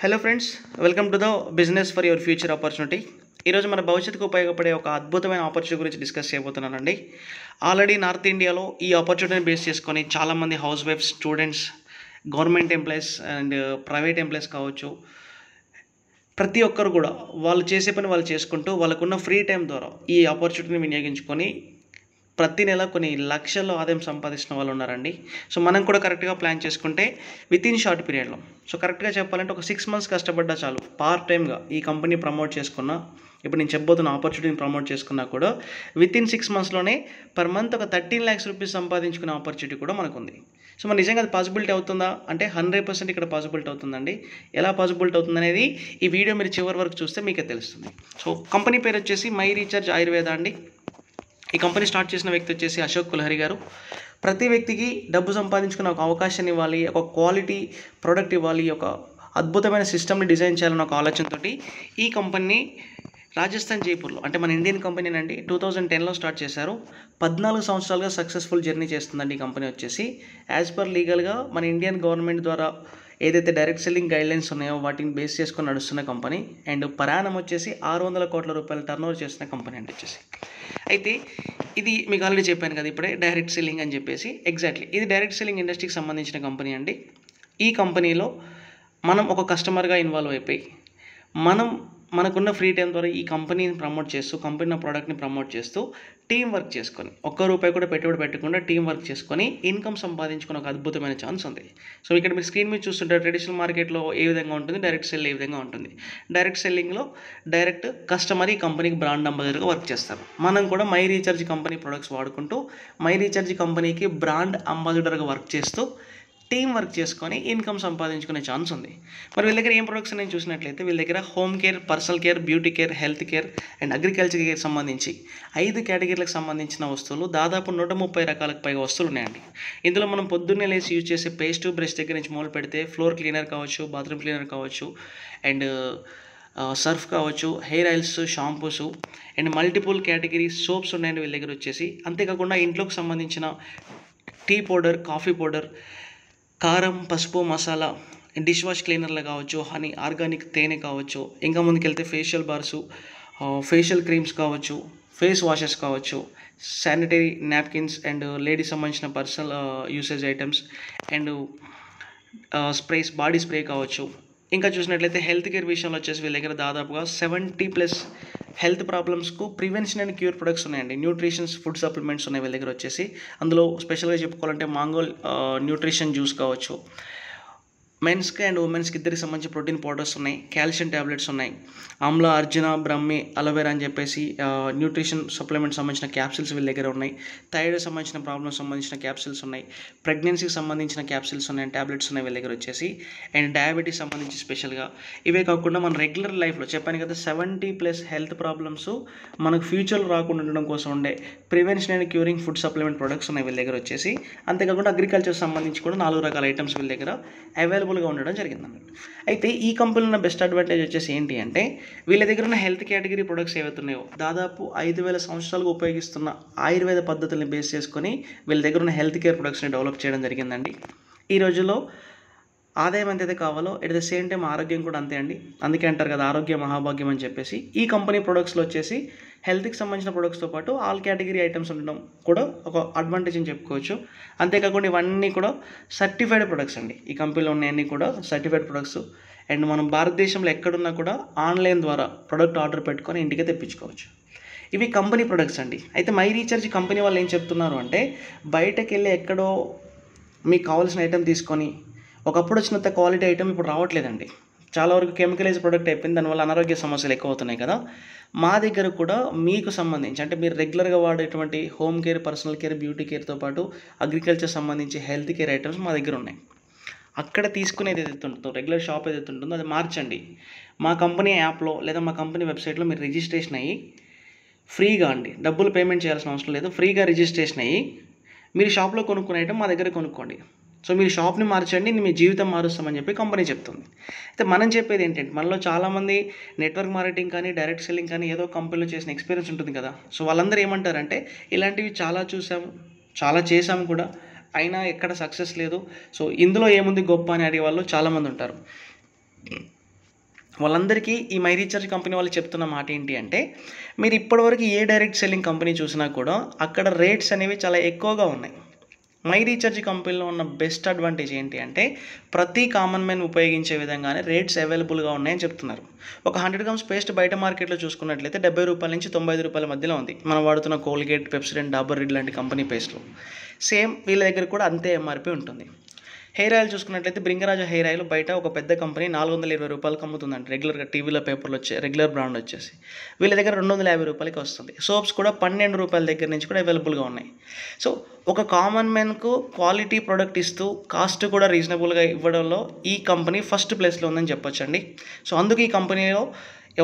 Hello friends welcome to the business for your future opportunity ఈరోజు మన భవిష్యత్తుకు ఉపయోగపడే ఒక అద్భుతమైన ఆపర్చునిటీ గురించి డిస్కస్ చేయబోతున్నానండి. ఆల్రెడీ నార్త్ ఇండియాలో ఈ ఆపర్చునిటీని బేస్ చేసుకొని చాలామంది housewife students government employees and private employees కావచ్చు. ప్రతి ఒక్కరు కూడా వాళ్ళు చేసే పని వాళ్ళు చేసుకుంటూ వాళ్ళకున్న ఫ్రీ టైం ద్వారా ఈ ఆపర్చునిటీని వినియోగించుకొని ప్రతి నెల కొన్ని లక్షల్లో ఆదాయం సంపాదిస్తున్న వాళ్ళు ఉన్నారండి. సో మనం కూడా కరెక్ట్గా ప్లాన్ చేసుకుంటే విత్ ఇన్ షార్ట్ పీరియడ్లో సో కరెక్ట్గా చెప్పాలంటే ఒక సిక్స్ మంత్స్ కష్టపడ్డా చాలు. పార్ట్ టైమ్గా ఈ కంపెనీ ప్రమోట్ చేసుకున్నా ఇప్పుడు నేను చెప్పబోతున్న ఆపర్చునిటీని ప్రమోట్ చేసుకున్నా కూడా విత్ ఇన్ సిక్స్ మంత్స్లోనే పర్ మంత్ ఒక థర్టీన్ ల్యాక్స్ రూపీస్ సంపాదించుకునే ఆపర్చునిటీ కూడా మనకు ఉంది సో మరి నిజంగా అది పాసిబిలిటీ అవుతుందా? అంటే హండ్రెడ్ పర్సెంట్ ఇక్కడ పాసిబిలిటీ అవుతుందండి. ఎలా పాసిబిలిటీ అవుతుంది అనేది ఈ వీడియో మీరు చివరి వరకు చూస్తే మీకే తెలుస్తుంది. సో కంపెనీ పేరు వచ్చేసి మై రీఛార్జ్ ఆయుర్వేద అండి. ఈ కంపెనీ స్టార్ట్ చేసిన వ్యక్తి వచ్చేసి అశోక్ కుల్హరి గారు. ప్రతి వ్యక్తికి డబ్బు సంపాదించుకునే ఒక అవకాశాన్ని ఇవ్వాలి ఒక క్వాలిటీ ప్రోడక్ట్ ఇవ్వాలి ఒక అద్భుతమైన సిస్టమ్ని డిజైన్ చేయాలన్న ఒక ఆలోచనతో ఈ కంపెనీని రాజస్థాన్ జైపూర్లో అంటే మన ఇండియన్ కంపెనీనండి టూ థౌజండ్ టెన్లో స్టార్ట్ చేశారు. పద్నాలుగు సంవత్సరాలుగా సక్సెస్ఫుల్ జర్నీ చేస్తుందండి ఈ కంపెనీ వచ్చేసి. యాజ్ పర్ లీగల్గా మన ఇండియన్ గవర్నమెంట్ ద్వారా ఏదైతే డైరెక్ట్ సెల్లింగ్ గైడ్లైన్స్ ఉన్నాయో వాటిని బేస్ చేసుకొని నడుస్తున్న కంపెనీ అండ్ ప్రయాణం వచ్చేసి ఆరు వందల కోట్ల రూపాయలు టర్న్ చేసిన చేస్తున్న కంపెనీ అండి వచ్చేసి. అయితే ఇది మీకు ఆల్రెడీ చెప్పాను కదా ఇప్పుడే డైరెక్ట్ సెల్లింగ్ అని చెప్పేసి. ఎగ్జాక్ట్లీ ఇది డైరెక్ట్ సెల్లింగ్ ఇండస్ట్రీకి సంబంధించిన కంపెనీ అండి. ఈ కంపెనీలో మనం ఒక కస్టమర్గా ఇన్వాల్వ్ అయిపోయి మనం మనకున్న ఫ్రీ టైం ద్వారా ఈ కంపెనీని ప్రమోట్ చేస్తూ కంపెనీ ప్రోడక్ట్ని ప్రమోట్ చేస్తూ టీం వర్క్ చేసుకొని ఒక్క రూపాయి కూడా పెట్టుబడి పెట్టకుండా టీం వర్క్ చేసుకొని ఇన్కమ్ సంపాదించుకునే ఒక అద్భుతమైన ఛాన్స్ ఉంది. సో ఇక్కడ మీరు స్క్రీన్ మీద చూస్తుంటే ట్రెడిషనల్ మార్కెట్లో ఏ విధంగా ఉంటుంది డైరెక్ట్ సెల్ ఏ విధంగా ఉంటుంది. డైరెక్ట్ సెల్లింగ్లో డైరెక్ట్ కస్టమర్ ఈ కంపెనీకి బ్రాండ్ అంబాసిడర్గా వర్క్ చేస్తారు. మనం కూడా మై రీఛార్జ్ కంపెనీ ప్రొడక్ట్స్ వాడుకుంటూ మై రీఛార్జ్ కంపెనీకి బ్రాండ్ అంబాసిడర్గా వర్క్ చేస్తూ టీం వర్క్ చేసుకొని ఇన్కమ్ సంపాదించుకునే ఛాన్స్ ఉంది. మరి వీళ్ళ దగ్గర ఏం ప్రొడక్ట్స్ నేను చూసినట్లయితే వీళ్ళ దగ్గర home care personal care beauty care health care and agriculture care సంబంధించి ఐదు కేటగిరీలకు సంబంధించిన వస్తువులు దాదాపు నూట ముప్పై రకాలకు పైగా వస్తువులు ఉన్నాయండి. ఇందులో మనం పొద్దున్నే లేచి యూజ్ చేసే పేస్ట్ బ్రష్ దగ్గర నుంచి మొదలు పెడితే ఫ్లోర్ క్లీనర్ కావచ్చు బాత్రూమ్ క్లీనర్ కావచ్చు అండ్ సర్ఫ్ కావచ్చు hair oils shampoos and multiple category soaps ఉన్నాయండి వీళ్ళ దగ్గర వచ్చేసి. అంతేకాకుండా ఇంట్లోకి సంబంధించిన టీ పౌడర్ కాఫీ పౌడర్ కారం పసుపు మసాలా డిష్ వాష్ క్లీనర్లు కావచ్చు హనీ ఆర్గానిక్ తేనె కావచ్చు ఇంకా ముందుకెళ్తే ఫేషియల్ బార్సు ఫేషియల్ క్రీమ్స్ కావచ్చు ఫేస్ వాషెస్ కావచ్చు శానిటరీ నాప్కిన్స్ అండ్ లేడీస్ సంబంధించిన personal usage items and sprays body spray కావచ్చు. ఇంకా చూసినట్లయితే హెల్త్ కేర్ విషయంలో వచ్చేసి వీళ్ళ దగ్గర దాదాపుగా సెవెంటీ ప్లస్ హెల్త్ ప్రాబ్లమ్స్కు ప్రివెన్షన్ అండ్ క్యూర్ ప్రొడక్ట్స్ ఉన్నాయండి. న్యూట్రిషన్స్ ఫుడ్ సప్లిమెంట్స్ ఉన్నాయి వీళ్ళ దగ్గర వచ్చేసి. అందులో స్పెషల్గా చెప్పుకోవాలంటే మాంగోల్ న్యూట్రిషన్ జ్యూస్ కావచ్చు. మెన్స్కి అండ్ ఉమెన్స్కి ఇద్దరికి సంబంధించి ప్రోటీన్ పౌడర్స్ ఉన్నాయి కాల్షియం ట్యాబ్లెట్స్ ఉన్నాయి. ఆమ్ల అర్జున బ్రహ్మి అలోవెరా అని చెప్పేసి న్యూట్రిషన్ సప్లిమెంట్ సంబంధించిన క్యాప్సిల్స్ వీళ్ళ దగ్గర ఉన్నాయి. థైరాయిడ్ సంబంధించిన ప్రాబ్లమ్స్ సంబంధించిన క్యాప్సిల్స్ ఉన్నాయి. ప్రెగ్నెన్సీకి సంబంధించిన క్యాప్సిల్స్ ఉన్నాయి ట్యాబ్లెట్స్ ఉన్నాయి వీళ్ళ దగ్గర వచ్చేసి. అండ్ డయాబెటీస్ సంబంధించి స్పెషల్గా. ఇవే కాకుండా మన రెగ్యులర్ లైఫ్లో చెప్పాను కదా సెవెంటీ ప్లస్ హెల్త్ ప్రాబ్లమ్స్ మనకు ఫ్యూచర్లో రాకుండా ఉండడం కోసం ఉండే prevention and curing food supplement products ఉన్నాయి వీళ్ళ దగ్గర వచ్చేసి. అంతేకాకుండా అగ్రికల్చర్ సంబంధించి కూడా నాలుగు రకాల ఐటమ్స్ వీళ్ళ దగ్గర అవైలబుల్ అవైలబుల్గా ఉండడం జరిగింది అన్నట్టు అయితే ఈ కంపెనీలో ఉన్న బెస్ట్ అడ్వాంటేజ్ వచ్చేసి ఏంటి అంటే వీళ్ళ దగ్గర ఉన్న హెల్త్ కేటగిరీ ప్రొడక్ట్స్ ఏవైతున్నాయో దాదాపు ఐదు వేల సంవత్సరాలుగా ఉపయోగిస్తున్న ఆయుర్వేద పద్ధతుల్ని బేస్ చేసుకొని వీళ్ళ దగ్గర ఉన్న హెల్త్ కేర్ ప్రొడక్ట్స్ని డెవలప్ చేయడం జరిగిందండి. ఈ రోజుల్లో ఆదాయం ఎంతైతే కావాలో ఎట్ ద సేమ్ టైం ఆరోగ్యం కూడా అంతే అండి. అందుకే అంటారు కదా ఆరోగ్య మహాభాగ్యం అని చెప్పేసి. ఈ కంపెనీ ప్రొడక్ట్స్లో వచ్చేసి హెల్త్కి సంబంధించిన ప్రొడక్ట్స్తో పాటు ఆల్ కేటగిరీ ఐటమ్స్ ఉండడం కూడా ఒక అడ్వాంటేజ్ అని చెప్పుకోవచ్చు. అంతేకాకుండా ఇవన్నీ కూడా సర్టిఫైడ్ ప్రొడక్ట్స్ అండి. ఈ కంపెనీలో ఉన్నాయన్నీ కూడా సర్టిఫైడ్ ప్రొడక్ట్స్. అండ్ మనం భారతదేశంలో ఎక్కడున్నా కూడా ఆన్లైన్ ద్వారా ప్రొడక్ట్ ఆర్డర్ పెట్టుకొని ఇంటికే తెప్పించుకోవచ్చు. ఇవి కంపెనీ ప్రొడక్ట్స్ అండి. అయితే మై రీఛార్జ్ కంపెనీ వాళ్ళు ఏం చెప్తున్నారు అంటే బయటకు వెళ్ళి ఎక్కడో మీకు కావాల్సిన ఐటెం తీసుకొని ఒకప్పుడు వచ్చినంత క్వాలిటీ ఐటమ్ ఇప్పుడు రావట్లేదండి. చాలా వరకు కెమికలైజ్ ప్రొడక్ట్ అయిపోయింది. దానివల్ల అనారోగ్య సమస్యలు ఎక్కువ అవుతున్నాయి కదా. మా దగ్గర కూడా మీకు సంబంధించి అంటే మీరు రెగ్యులర్గా వాడేటువంటి home care personal care beauty కేర్తో పాటు అగ్రికల్చర్ సంబంధించి హెల్త్ కేర్ ఐటమ్స్ మా దగ్గర ఉన్నాయి. అక్కడ తీసుకునేది ఏదైతే ఉంటుందో రెగ్యులర్ షాప్ ఏదైతే ఉంటుందో అది మార్చండి. మా కంపెనీ యాప్లో లేదా మా కంపెనీ వెబ్సైట్లో మీరు రిజిస్ట్రేషన్ అయ్యి ఫ్రీగా అండి. డబ్బులు పేమెంట్ చేయాల్సిన అవసరం లేదు. ఫ్రీగా రిజిస్ట్రేషన్ అయ్యి మీరు షాప్లో కొనుక్కునే ఐటమ్ మా దగ్గర కొనుక్కోండి. సో మీరు షాప్ని మార్చండి మీ జీవితం మారుస్తామని చెప్పి కంపెనీ చెప్తుంది. అయితే మనం చెప్పేది ఏంటంటే మనలో చాలామంది నెట్వర్క్ మార్కెటింగ్ కానీ డైరెక్ట్ సెల్లింగ్ కానీ ఏదో కంపెనీలో చేసిన ఎక్స్పీరియన్స్ ఉంటుంది కదా. సో వాళ్ళందరూ ఏమంటారంటే ఇలాంటివి చాలా చూసాము చాలా చేసాము కూడా అయినా ఎక్కడ సక్సెస్ లేదు. సో ఇందులో ఏముంది గొప్ప అని అడిగే వాళ్ళు చాలామంది ఉంటారు. వాళ్ళందరికీ ఈ మై రీఛార్జ్ కంపెనీ వాళ్ళు చెప్తున్న మాట ఏంటి అంటే మీరు ఇప్పటివరకు ఏ డైరెక్ట్ సెల్లింగ్ కంపెనీ చూసినా కూడా అక్కడ రేట్స్ అనేవి చాలా ఎక్కువగా ఉన్నాయి. మై రీఛార్జ్ కంపెనీలో ఉన్న బెస్ట్ అడ్వాంటేజ్ ఏంటి అంటే ప్రతి కామన్ మ్యాన్ ఉపయోగించే విధంగానే రేట్స్ అవైలబుల్గా ఉన్నాయని చెప్తున్నారు. ఒక హండ్రెడ్ గ్రామ్స్ పేస్ట్ బయట మార్కెట్లో చూసుకున్నట్లయితే డెబ్బై రూపాయల నుంచి తొంభై ఐదు రూపాయల మధ్యలో ఉంది. మనం వాడుతున్న కోల్గేట్ పెప్సిడెంట్ డాబర్ రెడ్ లాంటి కంపెనీ పేస్ట్లు సేమ్ వీళ్ళ దగ్గర కూడా అంతే ఎంఆర్పి ఉంటుంది. హెయిర్ ఆయిల్ చూసుకున్నట్లయితే బ్రింగరాజ హెయిర్ ఆయిల్ బయట ఒక పెద్ద కంపెనీ నాలుగు వందల ఇరవై రూపాయలకు అమ్ముతుందంట రెగ్యులర్గా టీవీలో పేపర్లు వచ్చే రెగ్యులర్ బ్రాండ్ వచ్చేసి. వీళ్ళ దగ్గర రెండు వందల యాభై రూపాయలకి వస్తుంది. సోప్స్ కూడా పన్నెండు రూపాయల దగ్గర నుంచి కూడా అవైలబుల్గా ఉన్నాయి. సో ఒక కామన్ మ్యాన్కు క్వాలిటీ ప్రోడక్ట్ ఇస్తూ కాస్ట్ కూడా రీజనబుల్గా ఇవ్వడంలో ఈ కంపెనీ ఫస్ట్ ప్లేస్లో ఉందని చెప్పొచ్చండి. సో అందుకు ఈ కంపెనీలో